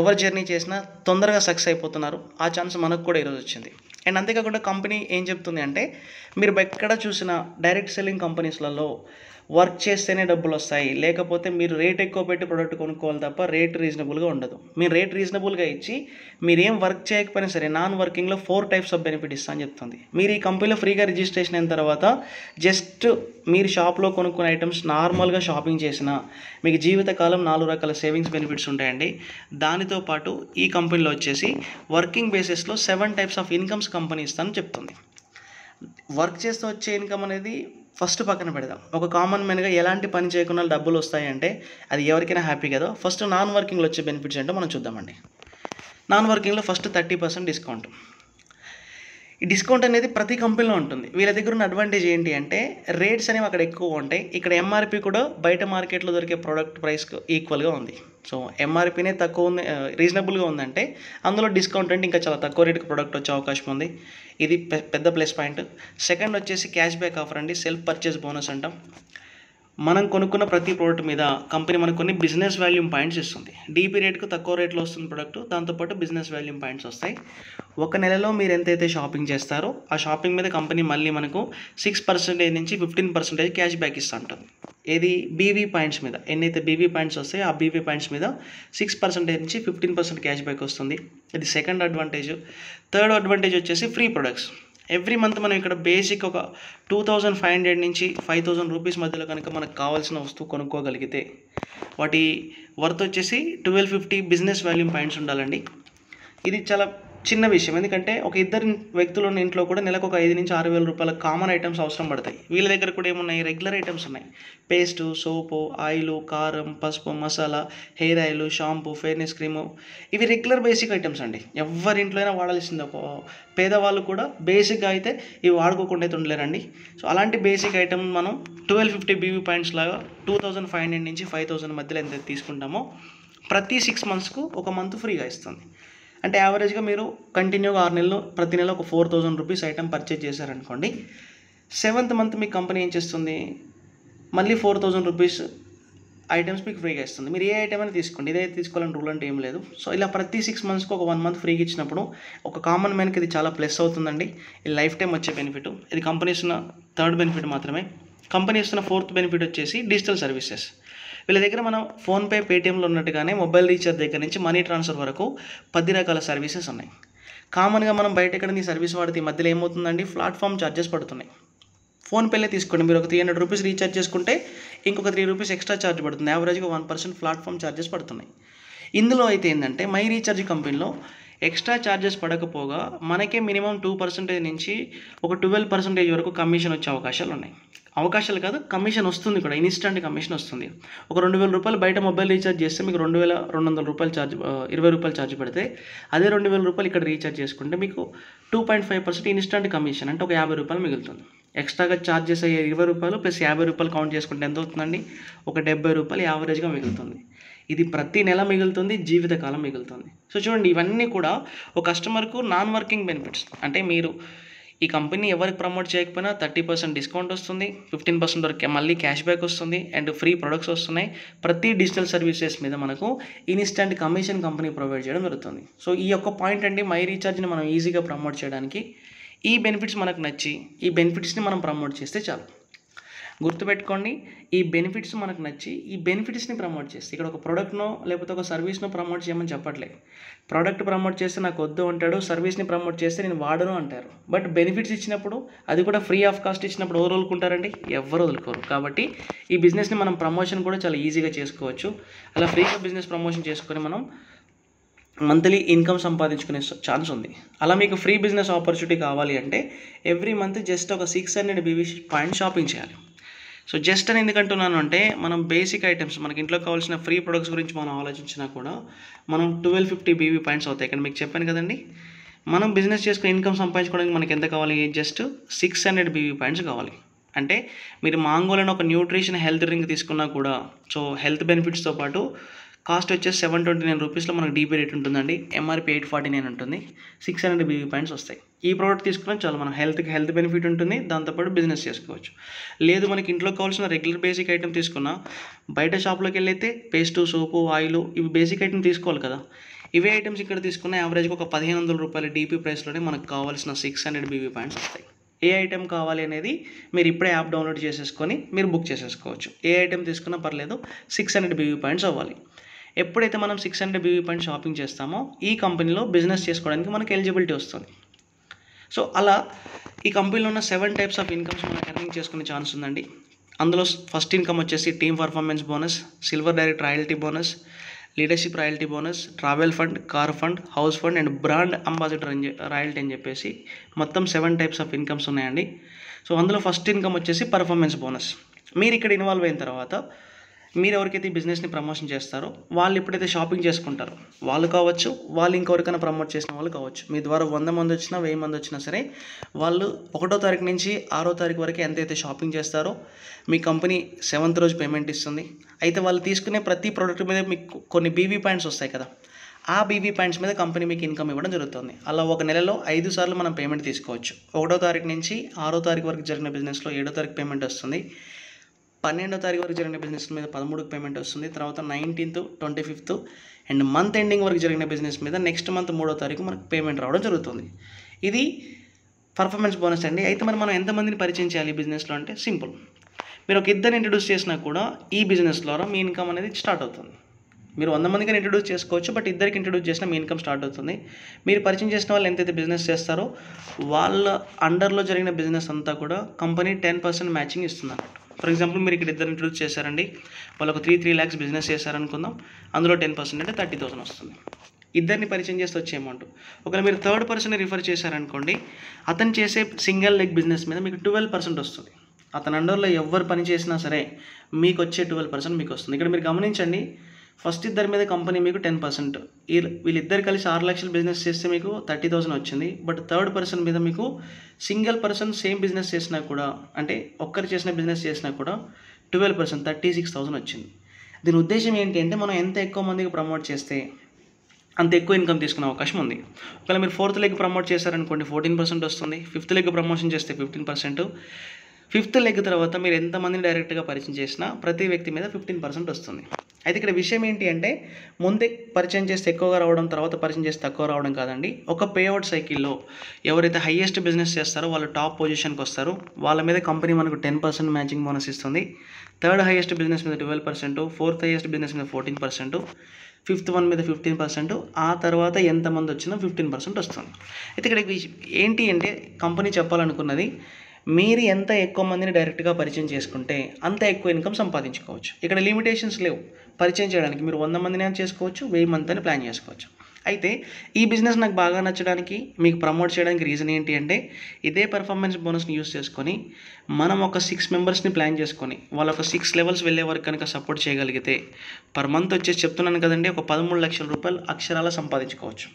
ఎవరు జర్నీ చేసినా తొందరగా సక్సెస్ అయిపోతున్నారు. ఆ ఛాన్స్ మనకు కూడా ఈరోజు వచ్చింది. అండ్ అంతేకాకుండా కంపెనీ ఏం చెప్తుంది అంటే మీరు ఎక్కడ చూసిన డైరెక్ట్ సెల్లింగ్ కంపెనీస్లలో వర్క్ చేస్తేనే డబ్బులు వస్తాయి లేకపోతే మీరు రేట్ ఎక్కువ పెట్టి ప్రోడక్ట్ కొనుక్కోవాలి తప్ప రేట్ రీజనబుల్గా ఉండదు. మీరు రేట్ రీజనబుల్గా ఇచ్చి మీరేం వర్క్ చేయకపోయినా సరే నాన్ వర్కింగ్లో ఫోర్ టైప్స్ ఆఫ్ బెనిఫిట్ ఇస్తా అని చెప్తుంది. మీరు ఈ కంపెనీలో ఫ్రీగా రిజిస్ట్రేషన్ అయిన తర్వాత జస్ట్ మీరు షాప్లో కొనుక్కునే ఐటమ్స్ నార్మల్గా షాపింగ్ చేసిన మీకు జీవితకాలం నాలుగు రకాల సేవింగ్స్ బెనిఫిట్స్ ఉంటాయండి. దానితో పాటు ఈ కంపెనీలో వచ్చేసి వర్కింగ్ బేసిస్లో seven types of incomes company ఇస్తానని చెప్తుంది. వర్క్ చేస్తూ వచ్చే ఇన్కమ్ అనేది ఫస్ట్ పక్కన పెడదాం. ఒక కామన్ మ్యాన్గా ఎలాంటి పని చేయకుండా డబ్బులు వస్తాయంటే అది ఎవరికైనా హ్యాపీ కదా? ఫస్ట్ నాన్ వర్కింగ్లో వచ్చే బెనిఫిట్స్ ఏంటో మనం చూద్దామండి. నాన్ వర్కింగ్లో ఫస్ట్ థర్టీ పర్సెంట్ డిస్కౌంట్ ఈ డిస్కౌంట్ అనేది ప్రతి కంపెనీలో ఉంటుంది. వీళ్ళ దగ్గర ఉన్న అడ్వాంటేజ్ ఏంటి అంటే రేట్స్ అనేవి అక్కడ ఎక్కువ ఉంటాయి. ఇక్కడ ఎంఆర్పి కూడా బయట మార్కెట్లో దొరికే ప్రోడక్ట్ ప్రైస్కు ఈక్వల్గా ఉంది. సో ఎంఆర్పీనే తక్కువ ఉంది రీజనబుల్గా ఉందంటే అందులో డిస్కౌంట్ అంటే ఇంకా చాలా తక్కువ రేటుకి ప్రోడక్ట్ వచ్చే అవకాశం ఉంది. ఇది పె- పెద్ద ప్లస్ పాయింట్ సెకండ్ వచ్చేసి క్యాష్ బ్యాక్ ఆఫర్ అండి సెల్ఫ్ పర్చేస్ బోనస్ అంటాం. మనం కొనుక్కున్న ప్రతి ప్రోడక్ట్ మీద కంపెనీ మనకు కొన్ని బిజినెస్ వాల్యూమ్ పాయింట్స్ ఇస్తుంది. డీపీ రేట్కు తక్కువ రేట్లో వస్తుంది ప్రోడక్ట్ దాంతోపాటు బిజినెస్ వాల్యూమ్ పాయింట్స్ వస్తాయి. ఒక నెలలో మీరు ఎంతైతే షాపింగ్ చేస్తారో ఆ షాపింగ్ మీద కంపెనీ మళ్ళీ మనకు సిక్స్ పర్సెంటేజ్ నుంచి ఫిఫ్టీన్ పర్సెంటేజ్ క్యాష్ బ్యాక్ ఇస్తూ ఉంటుంది. ఏది? బీవీ పాయింట్స్ మీద. ఎన్నైతే బీవీ పాయింట్స్ వస్తాయో ఆ బీవీ పాయింట్స్ మీద సిక్స్ పర్సెంటేజ్ నుంచి ఫిఫ్టీన్ పర్సెంట్ క్యాష్ బ్యాక్ వస్తుంది. ఇది సెకండ్ అడ్వాంటేజ్ థర్డ్ అడ్వాంటేజ్ వచ్చేసి ఫ్రీ ప్రొడక్ట్స్ ఎవ్రీ మంత్ మనం ఇక్కడ బేసిక్ ఒక టూ థౌజండ్ ఫైవ్ హండ్రెడ్ నుంచి ఫైవ్ థౌజండ్ రూపీస్ మధ్యలో కనుక మనకు కావాల్సిన వస్తువు కొనుక్కోగలిగితే వాటి వర్త్ వచ్చేసి twelve fifty business volume points ఉండాలండి. ఇది చాలా చిన్న విషయం. ఎందుకంటే ఒక ఇద్దరు వ్యక్తులు ఉన్న ఇంట్లో కూడా నెలకు ఒక ఐదు నుంచి ఆరు వేల రూపాయల కామన్ ఐటమ్స్ అవసరం పడతాయి. వీళ్ళ దగ్గర కూడా ఏమున్నాయి? రెగ్యులర్ ఐటమ్స్ ఉన్నాయి. పేస్టు సోపు ఆయిల్ కారం పసుపు masala hair oil shampoo fairness cream ఇవి రెగ్యులర్ బేసిక్ ఐటమ్స్ అండి. ఎవరింట్లో అయినా వాడాల్సిందే ఒక పేదవాళ్ళు కూడా బేసిక్గా అయితే ఇవి వాడుకోకుండా అయితే ఉండలేరండి. సో అలాంటి బేసిక్ ఐటమ్ మనం ట్వెల్వ్ ఫిఫ్టీ బీబీ పాయింట్స్ లాగా టూ థౌజండ్ ఫైవ్ హండ్రెడ్ నుంచి ఫైవ్ థౌజండ్ మధ్యలో ఎంత తీసుకుంటామో ప్రతి సిక్స్ మంత్స్కు ఒక మంత్ ఫ్రీగా ఇస్తుంది. అంటే యావరేజ్గా మీరు కంటిన్యూగా ఆరు నెలలు ప్రతి నెల ఒక four thousand rupees item purchase చేశారనుకోండి సెవెంత్ మంత్ మీ కంపెనీ ఏం చేస్తుంది? మళ్ళీ ఫోర్ థౌజండ్ రూపీస్ ఐటమ్స్ మీకు ఫ్రీగా ఇస్తుంది. మీరు ఏ ఐటమ్ అయినా తీసుకోండి. ఇదే తీసుకోవాలని రూల్ అంటే ఏం లేదు. సో ఇలా ప్రతి సిక్స్ మంత్స్కి ఒక వన్ మంత్ ఫ్రీగా ఇచ్చినప్పుడు ఒక కామన్ మ్యాన్కి ఇది చాలా ప్లస్ అవుతుందండి. ఇది లైఫ్ టైం వచ్చే బెనిఫిట్ ఇది కంపెనీ ఇస్తున్న థర్డ్ బెనిఫిట్ మాత్రమే. కంపెనీ ఇస్తున్న ఫోర్త్ బెనిఫిట్ వచ్చేసి డిజిటల్ సర్వీసెస్ వీళ్ళ దగ్గర మనం ఫోన్పే పేటిఎంలో ఉన్నట్టుగానే మొబైల్ రీఛార్జ్ దగ్గర నుంచి మనీ ట్రాన్స్ఫర్ వరకు పది రకాల సర్వీసెస్ ఉన్నాయి. కామన్గా మనం బయట ఎక్కడ నీ సర్వీస్ వాడితే ఈ మధ్యలో ఏమవుతుందండి? ప్లాట్ఫామ్ ఛార్జెస్ పడుతున్నాయి. ఫోన్పేలో తీసుకోండి. మీరు ఒక త్రీ హండ్రెడ్ రూపీస్ రీఛార్జ్ చేసుకుంటే ఇంకొక త్రీ రూపీస్ ఎక్స్ట్రా ఛార్జ్ పడుతుంది. యావరేజ్గా వన్ పర్సెంట్ ప్లాట్ఫామ్ ఛార్జెస్ పడుతున్నాయి. ఇందులో అయితే ఏంటంటే మై రీఛార్జ్ కంపెనీలో ఎక్స్ట్రా ఛార్జెస్ పడకపోగా మనకే మినిమం టూ పర్సెంటేజ్ నుంచి ఒక ట్వెల్వ్ పర్సెంటేజ్ వరకు కమిషన్ వచ్చే అవకాశాలు ఉన్నాయి. అవకాశాలు కాదు కమిషన్ వస్తుంది కూడా ఇన్స్టెంట్ కమిషన్ వస్తుంది. ఒక రెండు వేల రూపాయలు బయట మొబైల్ రీఛార్జ్ చేస్తే మీకు రెండు వేల రెండు వందల రూపాయలు ఛార్జ్ ఇరవై రూపాయలు ఛార్జ్ పెడితే అదే రెండు వేల రూపాయలు ఇక్కడ రీఛార్జ్ చేసుకుంటే మీకు two point five percent instant commission అంటే ఒక యాభై రూపాయలు మిగులుతుంది. ఎక్స్ట్రాగా ఛార్జెస్ అయ్యే ఇరవై రూపాయలు ప్లస్ యాభై రూపాయలు కౌంట్ చేసుకుంటే ఎంత అవుతుందండి? ఒక డెబ్బై రూపాయలు యావరేజ్గా మిగులుతుంది. ఇది ప్రతి నెల మిగులుతుంది జీవితకాలం మిగులుతుంది. సో చూడండి ఇవన్నీ కూడా ఒక కస్టమర్కు నాన్ వర్కింగ్ బెనిఫిట్స్. అంటే మీరు ఈ కంపెనీ ఎవరికి ప్రమోట్ చేయకపోయినా థర్టీ పర్సెంట్ డిస్కౌంట్ వస్తుంది ఫిఫ్టీన్ పర్సెంట్ వరకు మళ్ళీ క్యాష్ బ్యాక్ వస్తుంది అండ్ ఫ్రీ ప్రొడక్ట్స్ వస్తున్నాయి. ప్రతి డిజిటల్ సర్వీసెస్ మీద మనకు ఇన్స్టెంట్ కమిషన్ కంపెనీ ప్రొవైడ్ చేయడం జరుగుతుంది. సో ఈ యొక్క పాయింట్ అండి మై రీఛార్జ్ని మనం ఈజీగా ప్రమోట్ చేయడానికి. ఈ బెనిఫిట్స్ మనకు నచ్చి ఈ బెనిఫిట్స్ని మనం ప్రమోట్ చేస్తే చాలు. గుర్తుపెట్టుకోండి ఈ బెనిఫిట్స్ మనకు నచ్చి ఈ బెనిఫిట్స్ని ప్రమోట్ చేస్తే ఇక్కడ ఒక ప్రోడక్ట్నో లేకపోతే ఒక సర్వీస్నో ప్రమోట్ చేయమని చెప్పట్లే. ప్రోడక్ట్ ప్రమోట్ చేస్తే నాకు వద్దు అంటాడు సర్వీస్ని ప్రమోట్ చేస్తే నేను వాడను అంటారు. బట్ బెనిఫిట్స్ ఇచ్చినప్పుడు అది కూడా ఫ్రీ ఆఫ్ కాస్ట్ ఇచ్చినప్పుడు ఎవరు వదులుకుంటారండి? ఎవరు వదులుకోరు. కాబట్టి ఈ బిజినెస్ని మనం ప్రమోషన్ కూడా చాలా ఈజీగా చేసుకోవచ్చు. అలా ఫ్రీగా బిజినెస్ ప్రమోషన్ చేసుకొని మనం మంత్లీ ఇన్కమ్ సంపాదించుకునే ఛాన్స్ ఉంది. అలా మీకు ఫ్రీ బిజినెస్ ఆపర్చునిటీ కావాలి అంటే ఎవ్రీ మంత్ జస్ట్ ఒక six hundred BV point shopping చేయాలి. సో జస్ట్ అని ఎందుకంటున్నాను అంటే మనం బేసిక్ ఐటమ్స్ మనకి ఇంట్లో కావాల్సిన ఫ్రీ ప్రొడక్ట్స్ గురించి మనం ఆలోచించినా కూడా మనం ట్వెల్వ్ ఫిఫ్టీ బీవీ పాయింట్స్ అవుతాయి. ఇక్కడ మీకు చెప్పాను కదండి. మనం బిజినెస్ చేసుకుని ఇన్కమ్ సంపాదించుకోవడానికి మనకి ఎంత కావాలి? Just six hundred BV points కావాలి. అంటే మీరు మాంగోలని ఒక న్యూట్రిషన్ హెల్త్ డ్రింక్ తీసుకున్నా కూడా సో హెల్త్ బెనిఫిట్స్తో పాటు కాస్ట్ వచ్చేసి సెవెన్ ట్వంటీ నైన్ రూపీస్లో మనకు డీపీ రేట్ ఉంటుందండి. ఎంఆర్పి ఎయిట్ ఫార్టీ నైన్ ఉంటుంది. సిక్స్ హండ్రెడ్ బీబీ పాయింట్స్ వస్తాయి. ఈ ప్రోడక్ట్ తీసుకున్నా చాలా మనం హెల్త్కి హెల్త్ బెనిఫిట్ ఉంటుంది. దాంతోపాటు బిజినెస్ చేసుకోవచ్చు. లేదు మనకి ఇంట్లో కావాల్సిన రెగ్యులర్ బేసిక్ ఐటెం తీసుకున్నా బయట షాప్లోకి వెళ్ళైతే పేస్టు సోపు ఆయిల్ ఇవి బేసిక్ ఐటమ్ తీసుకోవాలి కదా. ఇవే ఐటమ్స్ ఇక్కడ తీసుకున్న యావరేజ్గా ఒక పదిహేను వందల రూపాయల డీపీ ప్రైస్లోనే మనకు కావాల్సిన సిక్స్ హండ్రెడ్ బీబీ పాయింట్స్ వస్తాయి. ఏ ఐటెం కావాలి అనేది మీరు ఇప్పుడే యాప్ డౌన్లోడ్ చేసేసుకొని మీరు బుక్ చేసేసుకోవచ్చు. ఏ ఐటెం తీసుకున్నా పర్లేదు సిక్స్ హండ్రెడ్ బీబీ పాయింట్స్ అవ్వాలి. ఎప్పుడైతే మనం six hundred BV point shopping చేస్తామో ఈ కంపెనీలో బిజినెస్ చేసుకోవడానికి మనకి ఎలిజిబిలిటీ వస్తుంది. సో అలా ఈ కంపెనీలో ఉన్న సెవెన్ టైప్స్ ఆఫ్ ఇన్కమ్స్ మనం ఎర్నింగ్ చేసుకునే ఛాన్స్ ఉందండి. అందులో ఫస్ట్ ఇన్కమ్ వచ్చేసి team performance bonus silver direct royalty bonus leadership royalty bonus travel fund car fund house fund and brand ambassador అని రాయల్టీ అని చెప్పేసి మొత్తం సెవెన్ టైప్స్ ఆఫ్ ఇన్కమ్స్ ఉన్నాయండి. సో అందులో ఫస్ట్ ఇన్కమ్ వచ్చేసి పర్ఫార్మెన్స్ బోనస్ మీరు ఇక్కడ ఇన్వాల్వ్ అయిన తర్వాత మీరు ఎవరికైతే ఈ బిజినెస్ని ప్రమోషన్ చేస్తారో వాళ్ళు ఎప్పుడైతే షాపింగ్ చేసుకుంటారో వాళ్ళు కావచ్చు వాళ్ళు ఇంకెవరికైనా ప్రమోట్ చేసిన వాళ్ళు కావచ్చు మీ ద్వారా వంద మంది వచ్చినా వెయ్యి మంది వచ్చినా సరే వాళ్ళు ఒకటో తారీఖు నుంచి ఆరో తారీఖు వరకు ఎంతైతే షాపింగ్ చేస్తారో మీ కంపెనీ సెవెంత్ రోజు పేమెంట్ ఇస్తుంది. అయితే వాళ్ళు తీసుకునే ప్రతి ప్రోడక్ట్ మీద మీకు కొన్ని బీవీ పాయింట్స్ వస్తాయి కదా. ఆ బీవీ పాయింట్స్ మీద కంపెనీ మీకు ఇన్కమ్ ఇవ్వడం జరుగుతుంది. అలా ఒక నెలలో ఐదు సార్లు మనం పేమెంట్ తీసుకోవచ్చు. ఒకటో తారీఖు నుంచి ఆరో తారీఖు వరకు జరిగిన బిజినెస్లో ఏడో తారీఖు పేమెంట్ వస్తుంది. పన్నెండో తారీఖు వరకు జరిగిన బిజినెస్ మీద పదమూడుకు పేమెంట్ వస్తుంది. తర్వాత nineteenth twenty fifth and month ending వరకు జరిగిన బిజినెస్ మీద నెక్స్ట్ మంత్ మూడో తారీఖు మనకు పేమెంట్ రావడం జరుగుతుంది. ఇది పర్ఫార్మెన్స్ బోనస్ అండి. అయితే మరి మనం ఎంతమందిని పరిచయం చేయాలి ఈ బిజినెస్లో అంటే సింపుల్. మీరు ఒక ఇద్దరు ఇంట్రడ్యూస్ చేసినా కూడా ఈ బిజినెస్ ద్వారా మీ ఇన్కమ్ అనేది స్టార్ట్ అవుతుంది. మీరు వంద మందికి ఇంట్రడ్యూస్ చేసుకోవచ్చు బట్ ఇద్దరికి ఇంట్రడ్యూస్ చేసినా మీ ఇన్కమ్ స్టార్ట్ అవుతుంది. మీరు పరిచయం చేసిన వాళ్ళు ఎంతైతే బిజినెస్ చేస్తారో వాళ్ళ అండర్లో జరిగిన బిజినెస్ అంతా కూడా కంపెనీ టెన్ పర్సెంట్ మ్యాచింగ్ ఇస్తుంది అన్నట్టు ఫర్ ఎగ్జాంపుల్ మీరు ఇక్కడ ఇద్దరు ఇంట్రడ్యూస్ చేశారండి. వాళ్ళు ఒక త్రీ త్రీ ల్యాక్స్ బిజినెస్ చేశారనుకుందాం. అందులో టెన్ పర్సెంట్ అంటే థర్టీ థౌసండ్ వస్తుంది. ఇద్దరిని పరిచయం చేస్తే వచ్చే అమౌంట్ ఒకవేళ మీరు థర్డ్ పర్సన్ రిఫర్ చేశారనుకోండి అతను చేసే సింగిల్ లెగ్ బిజినెస్ మీద మీకు ట్వెల్వ్ పర్సెంట్ వస్తుంది. అతని అండర్లో ఎవరు పని చేసినా సరే మీకు వచ్చే ట్వెల్వ్ పర్సెంట్ మీకు వస్తుంది. ఇక్కడ మీరు గమనించండి ఫస్ట్ ఇద్దరి మీద కంపెనీ మీకు టెన్ పర్సెంట్. వీళ్ళిద్దరు కలిసి ఆరు లక్షలు బిజినెస్ చేస్తే మీకు థర్టీ థౌసండ్ వచ్చింది. బట్ థర్డ్ పర్సన్ మీద మీకు సింగిల్ పర్సన్ సేమ్ బిజినెస్ చేసినా కూడా అంటే ఒక్కరు చేసిన బిజినెస్ చేసినా కూడా twelve percent thirty six thousand వచ్చింది. దీని ఉద్దేశం ఏంటి అంటే మనం ఎంత ఎక్కువ మందికి ప్రమోట్ చేస్తే అంత ఎక్కువ ఇన్కమ్ తీసుకునే అవకాశం ఉంది. ఒకవేళ మీరు ఫోర్త్ లెగ్ ప్రమోట్ చేశారనుకోండి ఫోర్టీన్ పర్సెంట్ వస్తుంది. ఫిఫ్త్ లెగ్ ప్రమోషన్ చేస్తే ఫిఫ్టీన్ పర్సెంట్. ఫిఫ్త్ లెగ్ తర్వాత మీరు ఎంతమందిని డైరెక్ట్గా పరిచయం చేసినా ప్రతి వ్యక్తి మీద ఫిఫ్టీన్ పర్సెంట్ వస్తుంది. అయితే ఇక్కడ విషయం ఏంటి అంటే ముందే పరిచయం చేస్తే ఎక్కువగా రావడం తర్వాత పరిచయం చేస్తే తక్కువ రావడం కాదండి. ఒక పేఅవుట్ సైకిల్లో ఎవరైతే హయ్యెస్ట్ బిజినెస్ చేస్తారో వాళ్ళు టాప్ పొజిషన్కి వస్తారు. వాళ్ళ మీద కంపెనీ మనకు టెన్ పర్సెంట్ మ్యాచింగ్ బోనస్ ఇస్తుంది. థర్డ్ హైయెస్ట్ బిజినెస్ మీద twelve percent fourth highest business మీద ఫోర్టీన్ పర్సెంట్ ఫిఫ్త్ వన్ మీద ఫిఫ్టీన్ పర్సెంట్ ఆ తర్వాత ఎంతమంది వచ్చినా ఫిఫ్టీన్ పర్సెంట్ వస్తుంది. అయితే ఇక్కడ ఏంటి అంటే కంపెనీ చెప్పాలనుకున్నది మీరు ఎంత ఎక్కువ మందిని డైరెక్ట్గా పరిచయం చేసుకుంటే అంత ఎక్కువ ఇన్కమ్ సంపాదించుకోవచ్చు. ఇక్కడ లిమిటేషన్స్ లేవు. పరిచయం చేయడానికి మీరు వంద మందిని చేసుకోవచ్చు వెయ్యి మంత్ అని ప్లాన్ చేసుకోవచ్చు. అయితే ఈ బిజినెస్ నాకు బాగా నచ్చడానికి మీకు ప్రమోట్ చేయడానికి రీజన్ ఏంటి అంటే ఇదే పెర్ఫార్మెన్స్ బోనస్ని యూస్ చేసుకొని మనం ఒక సిక్స్ మెంబర్స్ని ప్లాన్ చేసుకొని వాళ్ళ ఒక సిక్స్ లెవెల్స్ వెళ్ళే వరకు కనుక సపోర్ట్ చేయగలిగితే పర్ మంత్ వచ్చేసి చెప్తున్నాను కదండి ఒక పదమూడు లక్షల రూపాయలు అక్షరాల సంపాదించుకోవచ్చు.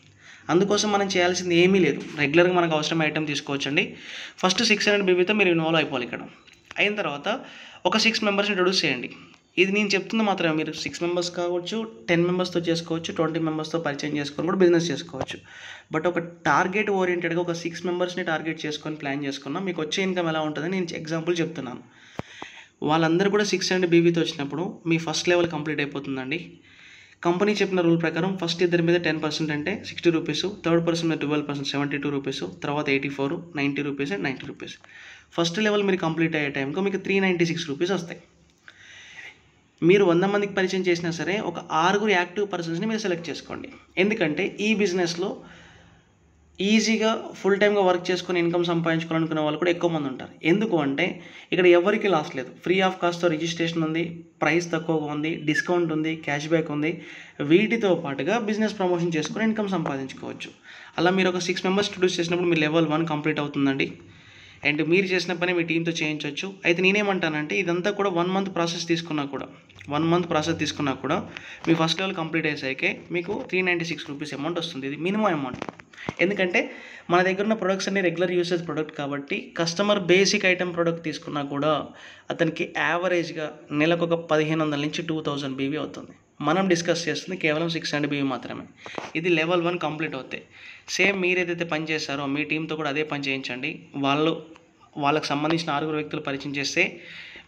అందుకోసం మనం చేయాల్సింది ఏమీ లేదు. రెగ్యులర్గా మనకు అవసరమైన ఐటమ్ తీసుకోవచ్చండి. ఫస్ట్ సిక్స్ హండ్రెడ్ బీబీతో మీరు ఇన్వాల్వ్ అయిపోవాలి ఇక్కడ. అయిన తర్వాత ఒక సిక్స్ మెంబర్స్ని ఇంట్రొడ్యూస్ చేయండి. ఇది నేను చెప్తుంది మాత్రమే మీరు సిక్స్ మెంబర్స్ కావచ్చు టెన్ మెంబర్స్తో చేసుకోవచ్చు ట్వంటీ మెంబర్స్తో పరిచయం చేసుకొని కూడా బిజినెస్ చేసుకోవచ్చు. బట్ ఒక టార్గెట్ ఓరియంటెడ్గా ఒక సిక్స్ మెంబర్స్ని టార్గెట్ చేసుకొని ప్లాన్ చేసుకున్నా మీకు వచ్చే ఇన్కమ్ ఎలా ఉంటుందని నేను ఎగ్జాంపుల్ చెప్తున్నాను. వాళ్ళందరూ కూడా సిక్స్ హండ్రెడ్ బీబీతో వచ్చినప్పుడు మీ ఫస్ట్ లెవెల్ కంప్లీట్ అయిపోతుందండి. కంపెనీ చెప్పిన రూల్ ప్రకారం ఫస్ట్ ఇద్దరి మీద టెన్ పర్సెంట్ అంటే సిక్స్టీ రూపీస్ థర్డ్ పర్సన్ మీద twelve percent seventy two rupees తర్వాత eighty four ninety rupees and ninety rupees. First level మీరు కంప్లీట్ అయ్యే టైంకి మీకు త్రీ నైంటీ సిక్స్ రూపీస్ వస్తాయి. మీరు వంద మందికి పరిచయం చేసినా సరే ఒక ఆరుగురు యాక్టివ్ పర్సన్స్ని మీరు సెలెక్ట్ చేసుకోండి. ఎందుకంటే ఈ బిజినెస్లో ఈజీగా ఫుల్ టైమ్గా వర్క్ చేసుకొని ఇన్కమ్ సంపాదించుకోవాలనుకునే వాళ్ళు కూడా ఎక్కువ మంది ఉంటారు. ఎందుకు అంటే ఇక్కడ ఎవరికి లాస్ లేదు. ఫ్రీ ఆఫ్ కాస్ట్తో రిజిస్ట్రేషన్ ఉంది ప్రైస్ తక్కువగా ఉంది డిస్కౌంట్ ఉంది క్యాష్ బ్యాక్ ఉంది. వీటితో పాటుగా బిజినెస్ ప్రమోషన్ చేసుకొని ఇన్కమ్ సంపాదించుకోవచ్చు. అలా మీరు ఒక సిక్స్ మెంబర్స్ ప్రొడ్యూస్ చేసినప్పుడు మీ లెవెల్ వన్ కంప్లీట్ అవుతుందండి. అండ్ మీరు చేసిన పని మీ టీంతో చేయించవచ్చు అయితే నేనేమంటానంటే ఇదంతా కూడా వన్ మంత్ ప్రాసెస్ తీసుకున్నా కూడా వన్ మంత్ ప్రాసెస్ తీసుకున్నా కూడా మీ ఫస్ట్ లెవెల్ కంప్లీట్ అయ్యేసరికి మీకు three ninety six rupees amount వస్తుంది. ఇది మినిమం అమౌంట్ ఎందుకంటే మన దగ్గర ఉన్న ప్రొడక్ట్స్ అన్ని రెగ్యులర్ యూసేజ్ ప్రొడక్ట్ కాబట్టి కస్టమర్ బేసిక్ ఐటమ్ ప్రొడక్ట్ తీసుకున్నా కూడా అతనికి యావరేజ్గా నెలకు ఒక పదిహేను వందల నుంచి టూ థౌజండ్ బీవీ అవుతుంది. మనం డిస్కస్ చేస్తుంది కేవలం సిక్స్ హండ్రెడ్ బీవీ మాత్రమే. ఇది లెవెల్ వన్ కంప్లీట్ అవుతాయి. సేమ్ మీరు ఏదైతే పని చేస్తారో మీ టీంతో కూడా అదే పని చేయించండి. వాళ్ళు వాళ్ళకి సంబంధించిన ఆరుగురు వ్యక్తులు పరిచయం చేస్తే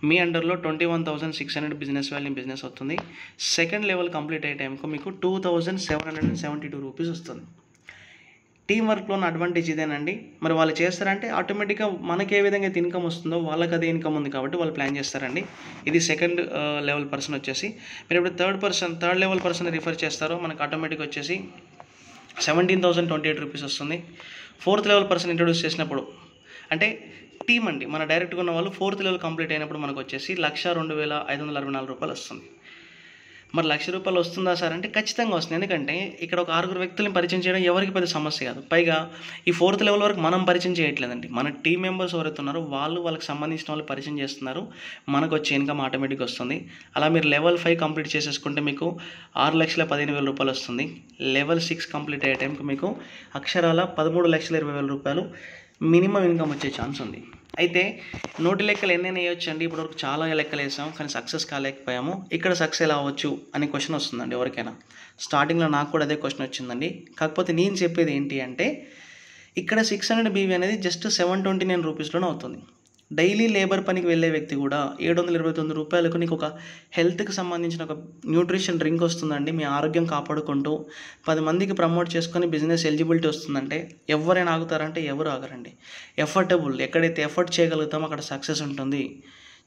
మీ అండర్లో twenty one thousand six hundred business value business వస్తుంది. సెకండ్ లెవెల్ కంప్లీట్ అయ్యే టైంకు మీకు two thousand seven hundred and seventy two rupees వస్తుంది. టీం వర్క్లో ఉన్న అడ్వాంటేజ్ ఇదేనండి. మరి వాళ్ళు చేస్తారంటే ఆటోమేటిక్గా మనకి ఏ విధంగా అయితే ఇన్కమ్ వస్తుందో వాళ్ళకి అదే ఇన్కమ్ ఉంది కాబట్టి వాళ్ళు ప్లాన్ చేస్తారండి. ఇది సెకండ్ లెవెల్ పర్సన్ వచ్చేసి. మీరు ఇప్పుడు third person third level person refer చేస్తారో మనకు ఆటోమేటిక్ వచ్చేసి seventeen thousand twenty eight rupees వస్తుంది. ఫోర్త్ లెవెల్ పర్సన్ ఇంట్రొడ్యూస్ చేసినప్పుడు అంటే టీం అండి మన డైరెక్ట్గా ఉన్న వాళ్ళు ఫోర్త్ లెవెల్ కంప్లీట్ అయినప్పుడు మనకు వచ్చేసి లక్ష రెండు వేల ఐదు వందల అరవై నాలుగు రూపాయలు వస్తుంది. మరి లక్ష రూపాయలు వస్తుందా సార్ అంటే ఖచ్చితంగా వస్తుంది. ఎందుకంటే ఇక్కడ ఒక ఆరుగురు వ్యక్తులను పరిచయం చేయడం ఎవరికి పెద్ద సమస్య కాదు. పైగా ఈ ఫోర్త్ లెవెల్ వరకు మనం పరిచయం చేయట్లేదండి. మన టీం మెంబర్స్ ఎవరైతే ఉన్నారో వాళ్ళు వాళ్ళకి సంబంధించిన వాళ్ళు పరిచయం చేస్తున్నారు. మనకు వచ్చే ఇన్కమ్ ఆటోమేటిక్గా వస్తుంది. అలా మీరు లెవెల్ ఫైవ్ కంప్లీట్ చేసేసుకుంటే మీకు ఆరు లక్షల పదిహేను వేల రూపాయలు వస్తుంది. లెవెల్ సిక్స్ కంప్లీట్ అయ్యే టైంకి మీకు అక్షరాల పదమూడు లక్షల ఇరవై వేల రూపాయలు మినిమం ఇన్కమ్ వచ్చే ఛాన్స్ ఉంది. అయితే నోటి లెక్కలు ఎన్నైనా వేయొచ్చు అండి ఇప్పటివరకు చాలా లెక్కలు వేసాం. కానీ సక్సెస్ కాలేకపోయాము. ఇక్కడ సక్సెస్ ఎలా అవ్వచ్చు అనే క్వశ్చన్ వస్తుందండి ఎవరికైనా. స్టార్టింగ్లో నాకు కూడా అదే క్వశ్చన్ వచ్చిందండి. కాకపోతే నేను చెప్పేది ఏంటి అంటే ఇక్కడ సిక్స్ హండ్రెడ్ బీవీ అనేది జస్ట్ సెవెన్ ట్వంటీ నైన్ రూపీస్లోనే అవుతుంది. డైలీ లేబర్ పనికి వెళ్ళే వ్యక్తి కూడా ఏడు వందల ఇరవై తొమ్మిది రూపాయలకు నీకు ఒక హెల్త్కి సంబంధించిన ఒక న్యూట్రిషన్ డ్రింక్ వస్తుందండి. మీ ఆరోగ్యం కాపాడుకుంటూ పది మందికి ప్రమోట్ చేసుకొని బిజినెస్ ఎలిజిబిలిటీ వస్తుందంటే ఎవరైనా ఆగుతారంటే ఎవరు ఆగరండి. ఎఫర్టబుల్ ఎక్కడైతే ఎఫర్ట్ చేయగలుగుతామో అక్కడ సక్సెస్ ఉంటుంది.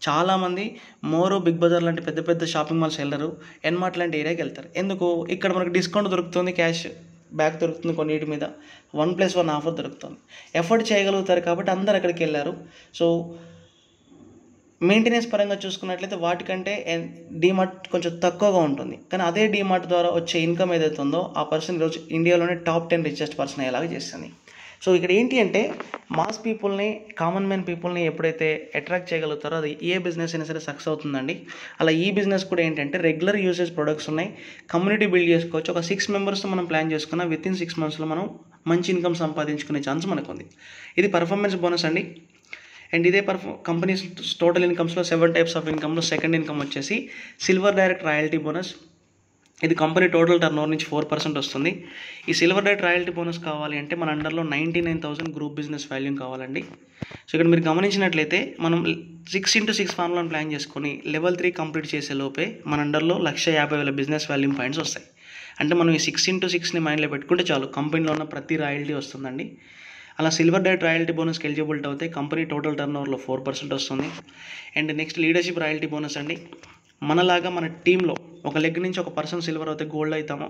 చాలామంది మోరో బిగ్ బజార్ లాంటి పెద్ద పెద్ద షాపింగ్ మాల్స్ వెళ్ళరు. ఎన్మార్ట్ లాంటి ఏరియాకి వెళ్తారు. ఎందుకు? ఇక్కడ మనకు డిస్కౌంట్ దొరుకుతుంది క్యాష్. బ్యాక్ దొరుకుతుంది కొన్నిటి మీద. వన్ ప్లస్ వన్ ఆఫర్ దొరుకుతుంది. ఎఫర్ట్ చేయగలుగుతారు కాబట్టి అందరు అక్కడికి వెళ్ళారు. సో మెయింటెనెన్స్ పరంగా చూసుకున్నట్లయితే వాటికంటే డీమార్ట్ కొంచెం తక్కువగా ఉంటుంది. కానీ అదే డీమార్ట్ ద్వారా వచ్చే ఇన్కమ్ ఏదైతే ఉందో ఆ పర్సన్ ఈరోజు ఇండియాలోనే టాప్ టెన్ రిచెస్ట్ పర్సన్ అయ్యేలాగా చేస్తుంది. సో ఇక్కడ ఏంటి అంటే మాస్ పీపుల్ని కామన్ మ్యాన్ పీపుల్ని ఎప్పుడైతే అట్రాక్ట్ చేయగలుగుతారో అది ఏ బిజినెస్ అయినా సరే సక్సెస్ అవుతుందండి. అలా ఈ బిజినెస్ కూడా ఏంటంటే రెగ్యులర్ యూసేజ్ ప్రొడక్ట్స్ ఉన్నాయి. కమ్యూనిటీ బిల్డ్ చేసుకోవచ్చు. ఒక సిక్స్ మెంబర్స్తో మనం ప్లాన్ చేసుకున్న విత్ ఇన్ సిక్స్ మంత్స్లో మనం మంచి ఇన్కమ్ సంపాదించుకునే ఛాన్స్ మనకు ఉంది ఇది పర్ఫార్మెన్స్ బోనస్ అండి. అండ్ ఇదే పర్ఫ కంపెనీస్ టోటల్ ఇన్కమ్స్లో సెవెన్ టైప్స్ ఆఫ్ ఇన్కమ్లో సెకండ్ ఇన్కమ్ వచ్చేసి సిల్వర్ డైరెక్ట్ రాయల్టీ బోనస్. ఇది కంపెనీ టోటల్ టర్న్ ఓవర్ నుంచి ఫోర్ పర్సెంట్ వస్తుంది. ఈ సిల్వర్ డైట్ రాయల్టీ బోనస్ కావాలి అంటే మన అండర్లో ninety nine thousand group business value కావాలండి. సో ఇక్కడ మీరు గమనించినట్లయితే మనం సిక్స్ ఇంటూ సిక్స్ ఫార్ములాను ప్లాన్ చేసుకొని లెవెల్ త్రీ కంప్లీట్ చేసే లోపే మన అండర్లో లక్ష యాభై వేల బిజినెస్ వాల్యూ పాయింట్స్ వస్తాయి. అంటే మనం ఈ సిక్స్ ఇంటూ సిక్స్ని మైండ్లో పెట్టుకుంటే చాలు కంపెనీలో ఉన్న ప్రతి రాయల్టీ వస్తుందండి. అలా సిల్వర్ డైట్ రాయల్టీ బోనస్కి ఎలిజిబిలిటీ అవుతే కంపెనీ టోటల్ టర్న్ ఓవర్లో ఫోర్ పర్సెంట్ వస్తుంది. And next leadership royalty bonus అండి. మనలాగా మన టీంలో ఒక లెగ్ నుంచి ఒక పర్సన్ సిల్వర్ అయితే గోల్డ్ అవుతామో